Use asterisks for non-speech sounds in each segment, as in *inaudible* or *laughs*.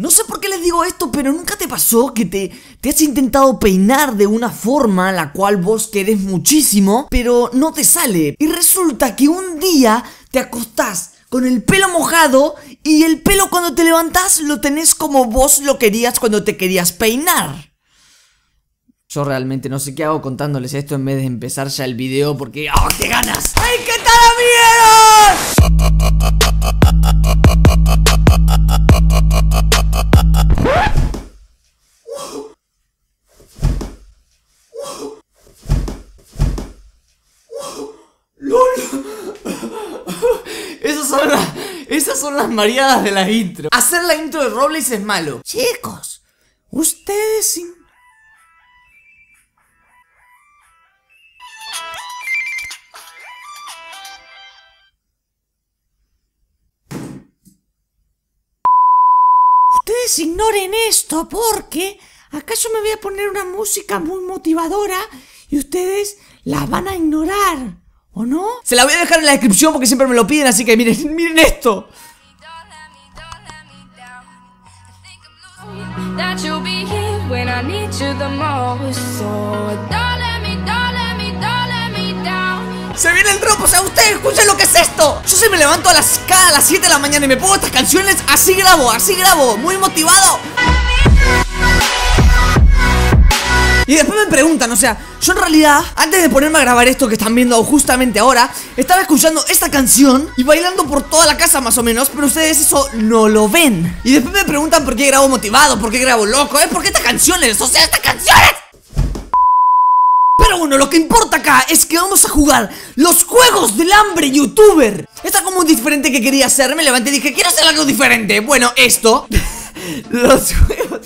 No sé por qué les digo esto, pero nunca te pasó que te, te has intentado peinar de una forma la cual vos querés muchísimo, pero no te sale. Y resulta que un día te acostás con el pelo mojado y el pelo cuando te levantás lo tenés como vos lo querías cuando te querías peinar. Yo realmente no sé qué hago contándoles esto en vez de empezar ya el video porque ¡Oh, qué ganas! ¡Ay, qué tal, amigos! Mareadas de la intro. Hacer la intro de Robles es malo. Chicos, ustedes... sin- Ustedes ignoren esto porque acaso me voy a poner una música muy motivadora y ustedes la van a ignorar, ¿o no? Se la voy a dejar en la descripción porque siempre me lo piden, así que miren, miren esto. Need you the most. So don't me, don't me down. Se viene el drop, o sea, ustedes escuchen lo que es esto. Yo se me levanto a las cada a las 7 de la mañana y me pongo estas canciones, así grabo, así grabo, muy motivado. Y después me preguntan, o sea, yo en realidad, antes de ponerme a grabar esto que están viendo justamente ahora, estaba escuchando esta canción y bailando por toda la casa más o menos, pero ustedes eso no lo ven. Y después me preguntan por qué grabo motivado, por qué grabo loco, ¿eh? ¿Por qué estas canciones? O sea, estas canciones. Pero bueno, lo que importa acá es que vamos a jugar los juegos del hambre youtuber. Está como un diferente que quería hacer. Me levanté y dije, quiero hacer algo diferente. Bueno, esto. *laughs* Los juegos,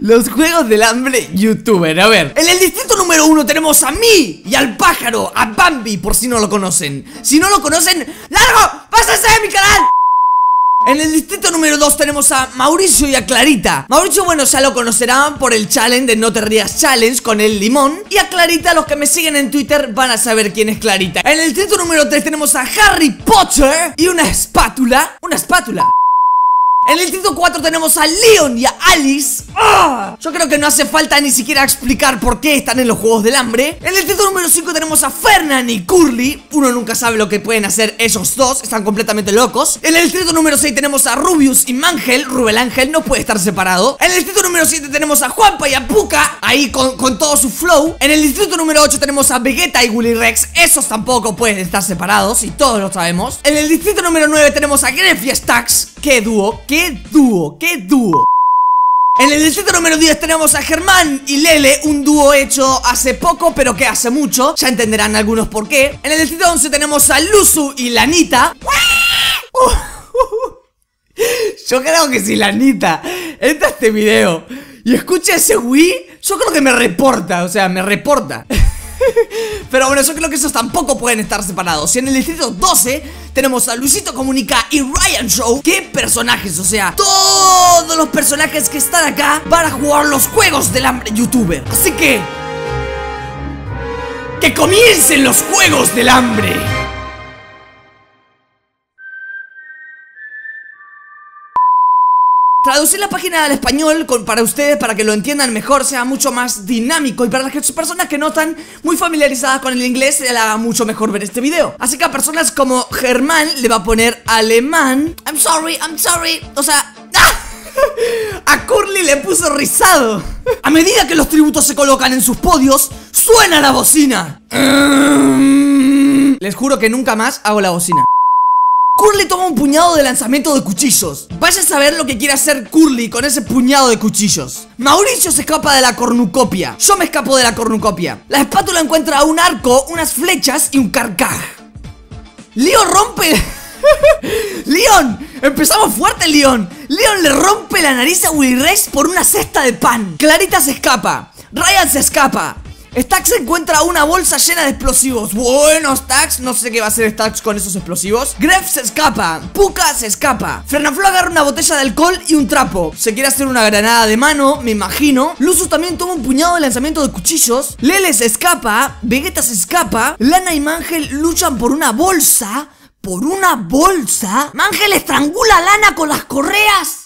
los juegos del hambre youtuber. A ver, en el distrito número uno tenemos a mí y al pájaro, a Bambi, por si no lo conocen. Si no lo conocen, ¡largo! ¡Pásase de mi canal! En el distrito número 2 tenemos a Mauricio y a Clarita. Mauricio, bueno, ya lo conocerán por el challenge de No Te Rías Challenge con el limón. Y a Clarita, los que me siguen en Twitter van a saber quién es Clarita. En el distrito número 3 tenemos a Harry Potter y una espátula. Una espátula. En el distrito 4 tenemos a Leon y a Alice. ¡Ah! Yo creo que no hace falta ni siquiera explicar por qué están en los Juegos del Hambre. En el distrito número 5 tenemos a Fernan y Curly. Uno nunca sabe lo que pueden hacer esos dos. Están completamente locos. En el distrito número 6 tenemos a Rubius y Mangel. Rubel Ángel no puede estar separado. En el distrito número 7 tenemos a Juanpa y a Puka. Ahí con, con todo su flow. En el distrito número 8 tenemos a Vegeta y Willy Rex. Esos tampoco pueden estar separados. Y todos lo sabemos. En el distrito número 9 tenemos a Gref y Stax. ¡Qué dúo! ¡Qué dúo! ¡Qué dúo! En el distrito número 10 tenemos a Germán y Lele, un dúo hecho hace poco, pero que hace mucho. Ya entenderán algunos por qué. En el distrito 11 tenemos a Luzu y Lanita. Yo creo que si Lanita entra a este video y escucha ese Wii, yo creo que me reporta, o sea, me reporta. *laughs* Pero bueno, yo creo que esos tampoco pueden estar separados. Y en el distrito 12 tenemos a Luisito Comunica y Ryan Show. ¿Qué personajes? O sea, todos los personajes que están acá para jugar los juegos del hambre youtuber. Así que... ¡Que comiencen los juegos del hambre! Traducir la página al español con- para ustedes, para que lo entiendan mejor, sea mucho más dinámico y para las que- personas que no están muy familiarizadas con el inglés, se le haga mucho mejor ver este video. Así que a personas como Germán le va a poner alemán. I'm sorry, I'm sorry. O sea... *laughs* A Curly le puso rizado. A medida que los tributos se colocan en sus podios, suena la bocina. Les juro que nunca más hago la bocina. Curly toma un puñado de lanzamiento de cuchillos. Vaya a saber lo que quiere hacer Curly con ese puñado de cuchillos. Mauricio se escapa de la cornucopia. Yo me escapo de la cornucopia. La espátula encuentra un arco, unas flechas y un carcaj. Leon rompe. *laughs* Leon, empezamos fuerte, Leon. Leon le rompe la nariz a Willy Rex por una cesta de pan. Clarita se escapa. Ryan se escapa. Stax encuentra una bolsa llena de explosivos. Bueno, Stax, no sé qué va a hacer Stax con esos explosivos. Gref se escapa. Puka se escapa. Fernaflo agarra una botella de alcohol y un trapo. Se quiere hacer una granada de mano, me imagino. Luzu también toma un puñado de lanzamiento de cuchillos. Lele se escapa. Vegeta se escapa. Lana y Mangel luchan por una bolsa. ¿Por una bolsa? ¿Mangel estrangula a Lana con las correas?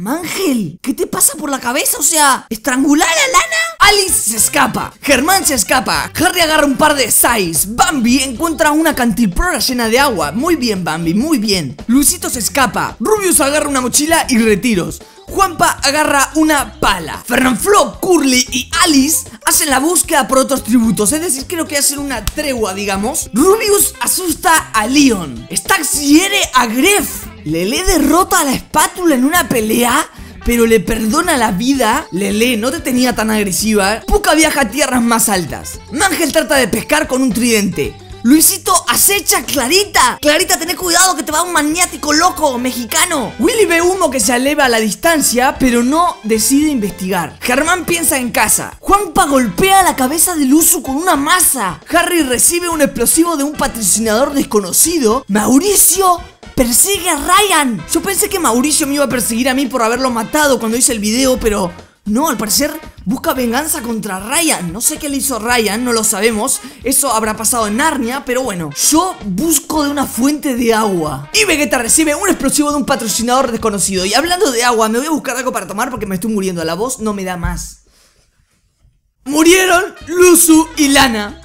Mangel, ¿qué te pasa por la cabeza? O sea, ¿estrangular a Lana? Alice se escapa, Germán se escapa, Harry agarra un par de sais, Bambi encuentra una cantimplora llena de agua. Muy bien, Bambi, muy bien. Luisito se escapa, Rubius agarra una mochila y retiros. Juanpa agarra una pala. Fernanfloo, Curly y Alice hacen la búsqueda por otros tributos. Es decir, creo que hacen una tregua, digamos. Rubius asusta a Leon. Stax hiere a Gref. Lele derrota a la espátula en una pelea. Pero le perdona la vida. Lele no te tenía tan agresiva. Puka viaja a tierras más altas. Mangel trata de pescar con un tridente. Luisito acecha a Clarita. Clarita, tenés cuidado que te va un maniático loco mexicano. Willy ve humo que se eleva a la distancia, pero no decide investigar. Germán piensa en casa. Juanpa golpea la cabeza de Luzu con una masa. Harry recibe un explosivo de un patrocinador desconocido. Mauricio persigue a Ryan. Yo pensé que Mauricio me iba a perseguir a mí por haberlo matado cuando hice el video, pero no, al parecer busca venganza contra Ryan. No sé qué le hizo Ryan, no lo sabemos. Eso habrá pasado en Narnia, pero bueno. Yo busco de una fuente de agua. Y Vegeta recibe un explosivo de un patrocinador desconocido. Y hablando de agua, me voy a buscar algo para tomar porque me estoy muriendo. La voz no me da más. Murieron Luzu y Lana.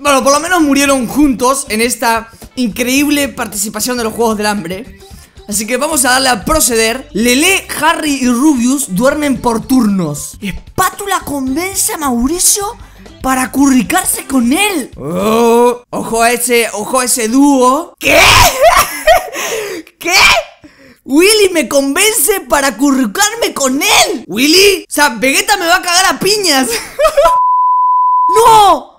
Bueno, por lo menos murieron juntos en esta increíble participación de los Juegos del Hambre. Así que vamos a darle a proceder. Lele, Harry y Rubius duermen por turnos. Espátula convence a Mauricio para curricarse con él. Oh, ojo a ese, ojo a ese dúo. ¿Qué? *laughs* ¿Qué? Willy me convence para curricarme con él. Willy, o sea, Vegeta me va a cagar a piñas. *laughs* ¡No!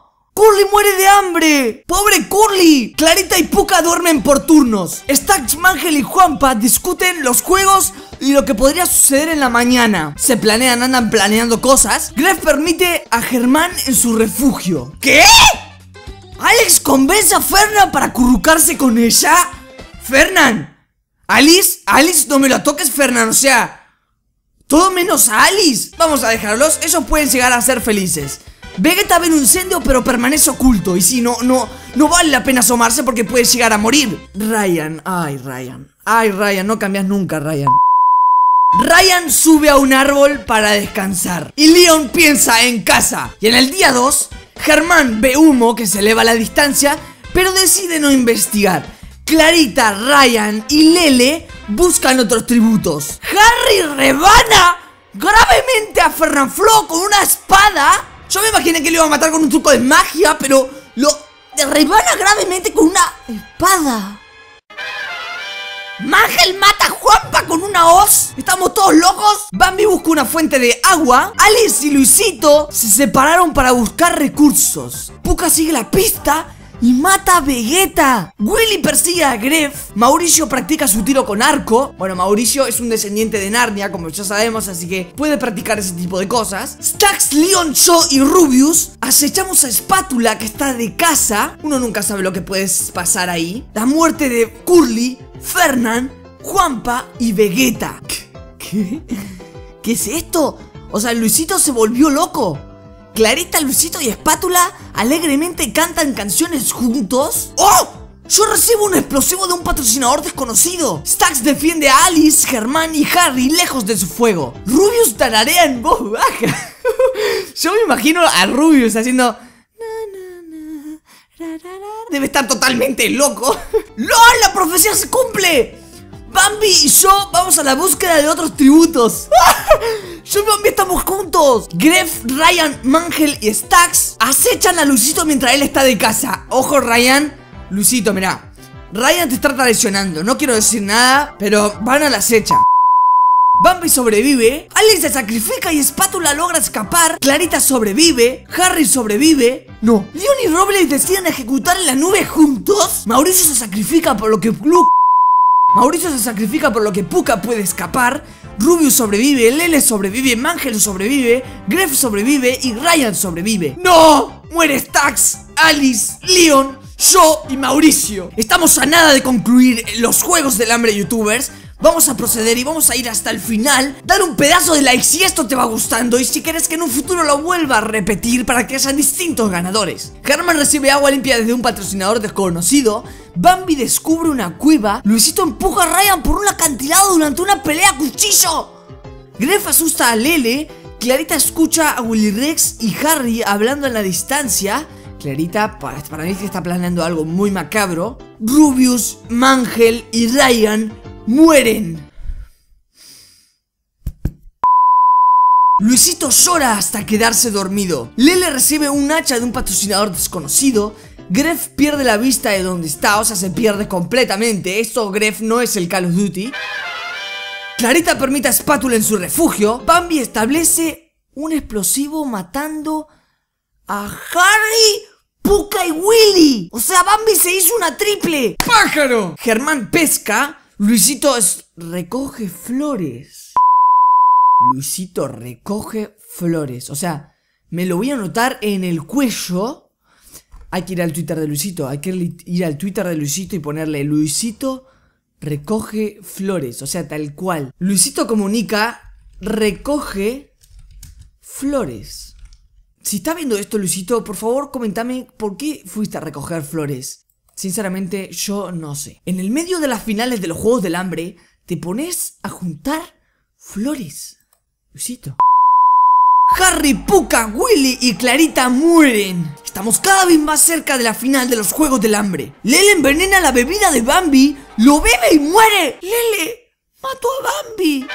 ¡Curly muere de hambre! ¡Pobre Curly! Clarita y Puka duermen por turnos. Stax, Mangel y Juanpa discuten los juegos y lo que podría suceder en la mañana. Se planean, andan planeando cosas. Gref permite a Germán en su refugio. ¿Qué? Alex convence a Fernan para currucarse con ella. Fernan. Alice, Alice, no me lo toques, Fernan. O sea, todo menos a Alice. Vamos a dejarlos. Ellos pueden llegar a ser felices. Vegeta ve un incendio pero permanece oculto. Y si no, no, no vale la pena asomarse porque puede llegar a morir. Ryan, ay Ryan. Ay Ryan, no cambias nunca Ryan. Ryan sube a un árbol para descansar. Y Leon piensa en casa. Y en el día 2 Germán ve humo que se eleva a la distancia Pero decide no investigar. Clarita, Ryan y Lele buscan otros tributos. Harry rebana gravemente a Fernanfloo con una espada yo me imaginé que le iba a matar con un truco de magia, pero lo rebana gravemente con una espada. Mangel mata a Juanpa con una hoz. ¿Estamos todos locos? Bambi busca una fuente de agua. Alice y Luisito se separaron para buscar recursos. Puka sigue la pista y mata a Vegeta. Willy persigue a Gref. Mauricio practica su tiro con arco. Bueno, Mauricio es un descendiente de Narnia, como ya sabemos, así que puede practicar ese tipo de cosas. Stax, Leon, Cho y Rubius acechamos a Espátula que está de casa. Uno nunca sabe lo que puede pasar ahí. La muerte de Curly, Fernan, Juanpa y Vegeta. ¿Qué? ¿Qué es esto? O sea, Luisito se volvió loco. Clarita, Luisito y Espátula alegremente cantan canciones juntos. ¡Oh! Yo recibo un explosivo de un patrocinador desconocido. Stax defiende a Alice, Germán y Harry lejos de su fuego. Rubius tararea en voz baja. *laughs* Yo me imagino a Rubius haciendo... Debe estar totalmente loco. *laughs* ¡Lol! ¡La profecía se cumple! Bambi y yo vamos a la búsqueda de otros tributos. *laughs* yo y Bambi estamos juntos. Gref, Ryan, Mangel y Stax acechan a Luisito mientras él está de casa. Ojo, Ryan. Luisito, mira. Ryan te está traicionando. No quiero decir nada, pero van a la acecha. Bambi sobrevive, Alex se sacrifica y Espátula logra escapar, Clarita sobrevive, Harry sobrevive, no, Leon y Robles deciden ejecutar en la nube juntos, Mauricio se sacrifica por lo que Luke Mauricio se sacrifica por lo que Puka puede escapar, Rubius sobrevive, Lele sobrevive, Mangel sobrevive, Gref sobrevive y Ryan sobrevive. ¡No! Muere Stax, Alice, Leon, yo y Mauricio. Estamos a nada de concluir los juegos del hambre youtubers. Vamos a proceder y vamos a ir hasta el final. Dar un pedazo de like si esto te va gustando Y si quieres que en un futuro lo vuelva a repetir Para que sean distintos ganadores. Herman recibe agua limpia desde un patrocinador desconocido. Bambi descubre una cueva. Luisito empuja a Ryan por un acantilado durante una pelea a cuchillo. Gref asusta a Lele. Clarita escucha a Willy Rex y Harry hablando en la distancia. Clarita para, para mí que está planeando algo muy macabro. Rubius, Mangel y Ryan mueren. Luisito llora hasta quedarse dormido. Lele recibe un hacha de un patrocinador desconocido. Gref pierde la vista de donde está, o sea, se pierde completamente. Esto, Gref, no es el Call of Duty. Clarita permite a Spátula en su refugio. Bambi establece un explosivo matando a Harry, Puka y Willy. O sea, Bambi se hizo una triple. ¡Pájaro! Germán pesca Luisito recoge flores. Luisito recoge flores. O sea, me lo voy a anotar en el cuello. Hay que ir al Twitter de Luisito. Hay que ir al Twitter de Luisito y ponerle Luisito recoge flores. O sea, tal cual. Luisito comunica, recoge flores. Si está viendo esto, Luisito, por favor, comentame por qué fuiste a recoger flores. Sinceramente, yo no sé. En el medio de las finales de los Juegos del Hambre, te pones a juntar flores. Luisito. Harry, Puka, Willy y Clarita mueren. Estamos cada vez más cerca de la final de los Juegos del Hambre. Lele envenena la bebida de Bambi, lo bebe y muere. Lele mató a Bambi.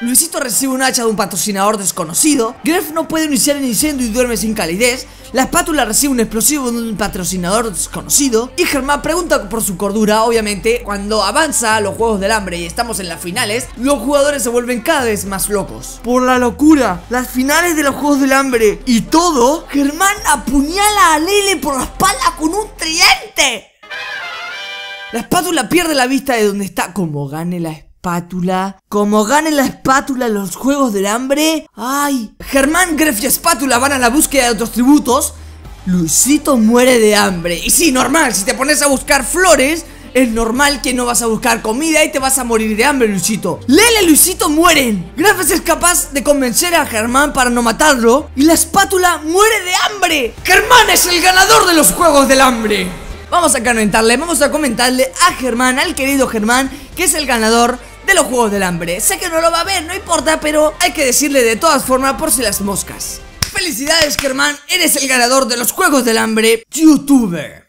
Luisito recibe un hacha de un patrocinador desconocido. Gref no puede iniciar el incendio y duerme sin calidez. La espátula recibe un explosivo de un patrocinador desconocido. Y Germán pregunta por su cordura. Obviamente, cuando avanza a los juegos del hambre y estamos en las finales, los jugadores se vuelven cada vez más locos. Por la locura, las finales de los juegos del hambre y todo, Germán apuñala a Lele por la espalda con un tridente. La espátula pierde la vista de donde está. Como gane la espátula espátula. Como gane la espátula en los juegos del hambre. ¡Ay! Germán, Gref y Espátula van a la búsqueda de otros tributos. Luisito muere de hambre. Y sí, normal, si te pones a buscar flores, es normal que no vas a buscar comida y te vas a morir de hambre, Luisito. Lele y Luisito mueren. Gref es capaz de convencer a Germán para no matarlo. Y la espátula muere de hambre. Germán es el ganador de los juegos del hambre. Vamos a comentarle, vamos a comentarle a Germán, al querido Germán, que es el ganador de los Juegos del Hambre. Sé que no lo va a ver, no importa, pero hay que decirle de todas formas por si las moscas. Felicidades, Germán, eres el ganador de los Juegos del Hambre, youtuber.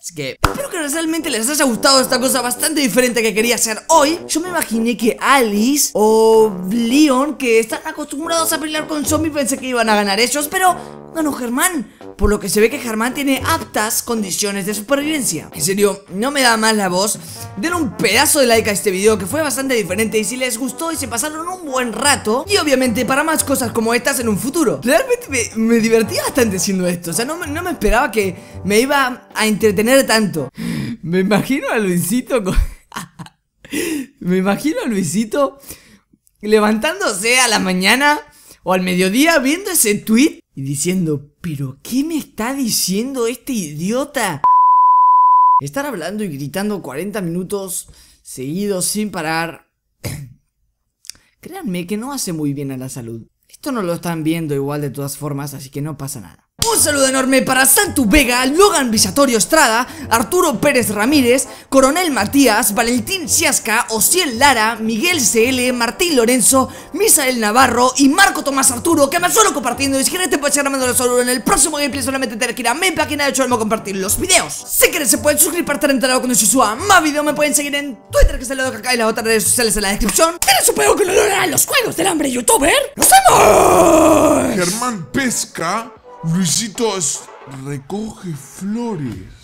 Así que espero que realmente les haya gustado esta cosa bastante diferente que quería hacer hoy. Yo me imaginé que Alice o Leon, que están acostumbrados a pelear con zombies, pensé que iban a ganar ellos, pero no, Germán. Por lo que se ve que Germán tiene aptas condiciones de supervivencia. En serio, no me da más la voz. Den un pedazo de like a este video que fue bastante diferente y si les gustó y se pasaron un buen rato. Y obviamente para más cosas como estas en un futuro. Realmente me, divertí bastante haciendo esto. O sea, no, no me esperaba que me iba a entretener tanto. Me imagino a Luisito con... *laughs* me imagino a Luisito levantándose a la mañana o al mediodía viendo ese tweet y diciendo, ¿pero qué me está diciendo este idiota? Estar hablando y gritando 40 minutos seguidos sin parar. *clears throat* Créanme que no hace muy bien a la salud. Esto no lo están viendo igual de todas formas, así que no pasa nada. Un saludo enorme para Santu Vega, Logan Visatorio Estrada, Arturo Pérez Ramírez, Coronel Matías, Valentín Ciasca, Ociel Lara, Miguel CL, Martín Lorenzo, Misael Navarro y Marco Tomás Arturo que me suelo compartiendo y si quieres te puedes seguir mandando saludo en el próximo gameplay solamente tener que ir a mi página de hecho compartir los videos. Si quieres se pueden suscribir para estar enterado cuando yo suba más videos, me pueden seguir en Twitter que se lo dejo acá y las otras redes sociales en la descripción. Tienes un que lo logran los juegos del hambre youtuber. ¡Nos vemos! Germán Pesca Luisito recoge flores.